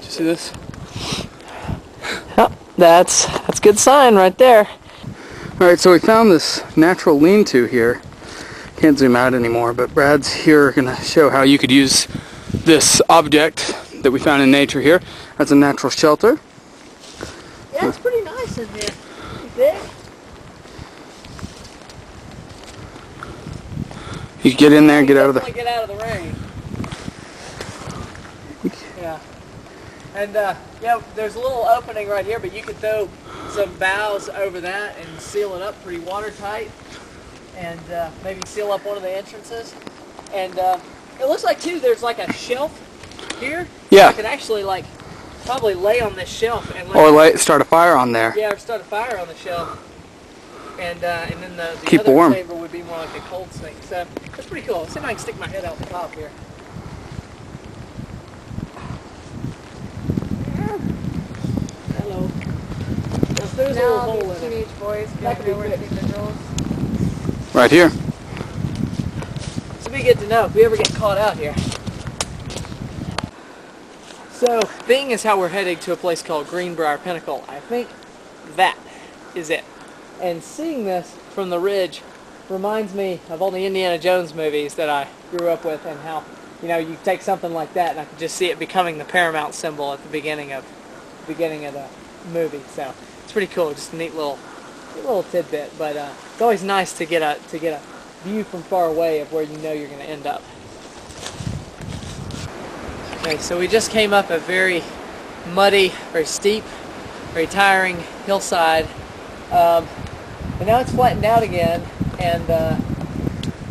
Did you see this? Yep, that's that's a good sign right there. Alright, so we found this natural lean-to here. Can't zoom out anymore, but Brad's here going to show how you could use this object that we found in nature here as a natural shelter. Yeah, it's pretty nice in here. Big. You get in there and get out of the... Get out of the rain. Yeah. And uh, yeah, there's a little opening right here, but you could throw some boughs over that and seal it up pretty watertight, and uh, maybe seal up one of the entrances. And uh, it looks like too, there's like a shelf here. Yeah. I could actually like probably lay on this shelf and Or light, start a fire on there. yeah, or start a fire on the shelf. And uh, and then the, the Keep other warm. chamber would be more like a cold sink. So that's pretty cool. Let's see if I can stick my head out the top here. Hello. Yes, there's a little hole these in it. teenage boys can could be nowhere to fixed. the girls. Right here. So we get to know if we ever get caught out here. So, being is how we're heading to a place called Greenbrier Pinnacle. I think that is it. And seeing this from the ridge reminds me of all the Indiana Jones movies that I grew up with and how, you know, you take something like that and I could just see it becoming the paramount symbol at the beginning of beginning of the movie. So, it's pretty cool. Just a neat little neat little tidbit, but uh, it's always nice to get a to get a view from far away of where you know you're going to end up. Okay, so we just came up a very muddy, very steep, very tiring hillside, um, and now it's flattened out again. And uh,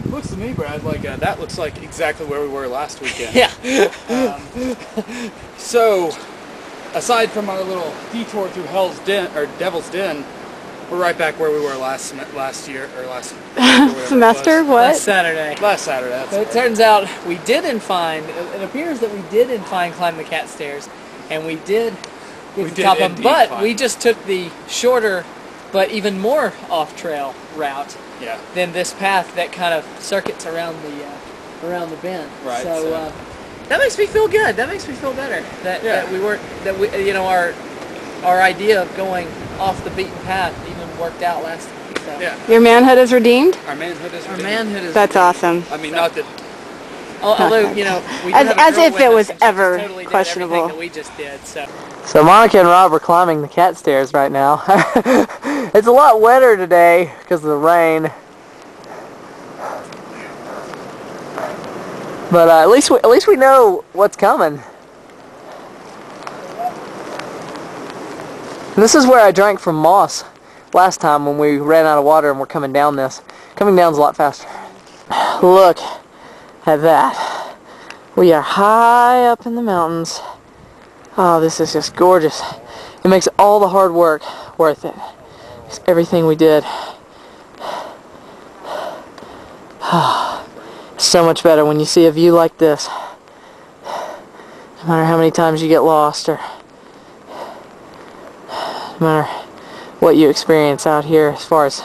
Looks to me, Brad, like uh, that looks like exactly where we were last weekend. yeah, Um, so, aside from our little detour through Hell's Den or Devil's Den, we're right back where we were last last year or last Semester? was. What? last Saturday. Last Saturday. So it turns out we did in find. It appears that we did in find climb the cat stairs, and we did get We to did top them. But find we just took the shorter, but even more off-trail route yeah. than this path that kind of circuits around the uh, around the bend. Right, So, so- uh, that makes me feel good. That makes me feel better. That, Yeah. that we weren't that we you know our our idea of going off the beaten path even worked out last time. So. Yeah. Your manhood is redeemed? Our manhood is Our redeemed. manhood is. That's awesome. I mean, not that. Al- Although you know, we As- have a as if it was ever totally did questionable. everything that we just did. So. So Monica and Rob are climbing the cat stairs right now. it's a lot wetter today because of the rain. But uh, at least we, at least we know what's coming. This is where I drank from Moss last time when we ran out of water and we're coming down this. Coming down's a lot faster. Look at that. We are high up in the mountains. Oh, this is just gorgeous. It makes all the hard work worth it. It's everything we did. so much better when you see a view like this. No matter how many times you get lost or no matter what you experience out here as far as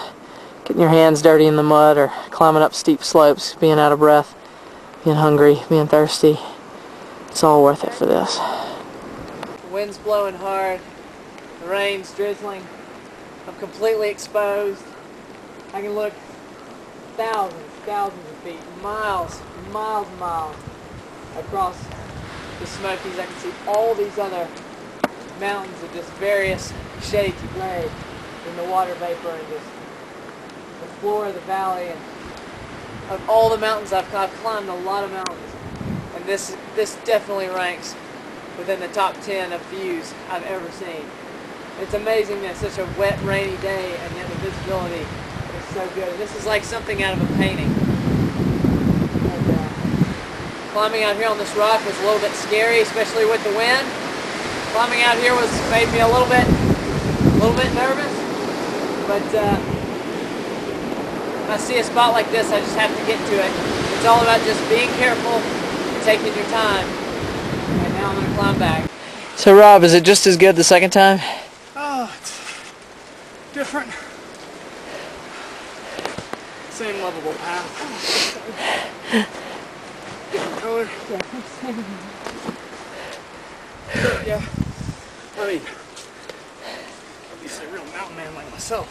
getting your hands dirty in the mud or climbing up steep slopes, being out of breath, being hungry, being thirsty. It's all worth it for this. Wind's blowing hard. The rain's drizzling. I'm completely exposed. I can look thousands, thousands of feet, miles, miles miles across the Smokies. I can see all these other mountains of just various shades of gray in the water vapor and just the floor of the valley and of all the mountains I've, I've climbed a lot of mountains and this this definitely ranks within the top 10 of views I've ever seen. It's amazing that such a wet, rainy day and yet the visibility is so good. This is like something out of a painting. And, uh, climbing out here on this rock was a little bit scary, especially with the wind. Climbing out here was made me a little bit, a little bit nervous. But uh, when I see a spot like this, I just have to get to it. It's all about just being careful, and taking your time. And now I'm gonna climb back. So Rob, is it just as good the second time? Oh, it's different. Same lovable path. Different color. Yeah. I mean, at least a real mountain man like myself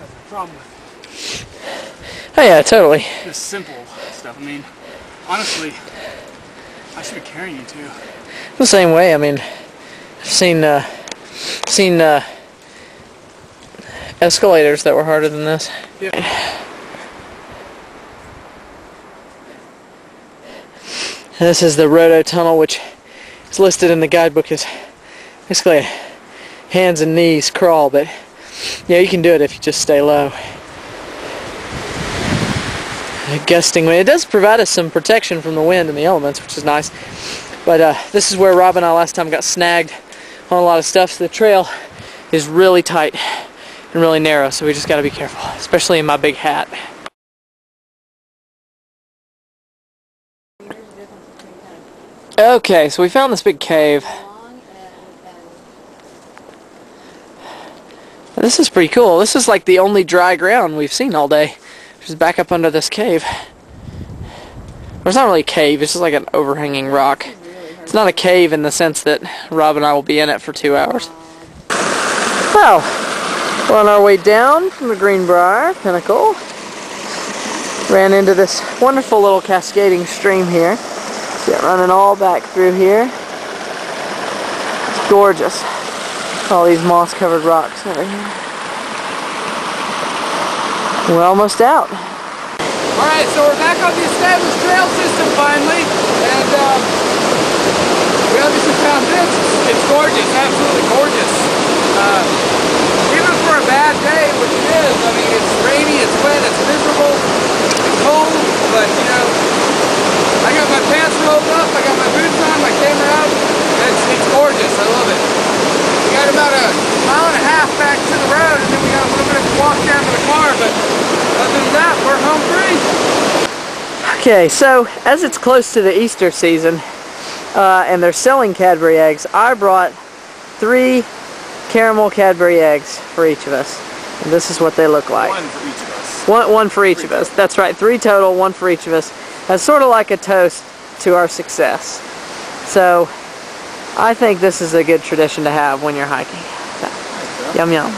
has a problem with Oh yeah, totally. this simple stuff. I mean, honestly, I should be carrying you too. The same way. I mean, I've seen uh, seen uh, escalators that were harder than this. Yeah. And this is the Roto Tunnel, which is listed in the guidebook as basically a hands and knees crawl, but yeah, you can do it if you just stay low. Gusting wind. It does provide us some protection from the wind and the elements, which is nice. But uh, this is where Rob and I last time got snagged on a lot of stuff. So the trail is really tight and really narrow, so we just got to be careful, especially in my big hat. Okay, so we found this big cave. This is pretty cool. This is like the only dry ground we've seen all day. Just back up under this cave. Well, it's not really a cave, it's just like an overhanging rock. It's not a cave in the sense that Rob and I will be in it for two hours. Well, we're on our way down from the Greenbrier Pinnacle. Ran into this wonderful little cascading stream here. See it running all back through here. It's gorgeous. All these moss covered rocks over here. We're almost out. Alright, so we're back on the established trail system finally, and um, we obviously found this. It's gorgeous, absolutely gorgeous. Uh, even for a bad day, which it is, I mean, it's wet, it's miserable, it's cold, but you know, I got my pants rolled up, I got my boots on, my camera out, it's, it's gorgeous, I love it. We got about a mile and a half back to the road, and then we got a little bit of a walk down to the car, but other than that, we're home free. Okay, so as it's close to the Easter season, uh, and they're selling Cadbury eggs, I brought three caramel Cadbury eggs for each of us. And this is what they look like. One for each of us. One, one for each of us. That's right, three total, one for each of us. That's sort of like a toast to our success. So, I think this is a good tradition to have when you're hiking. So, yum yum.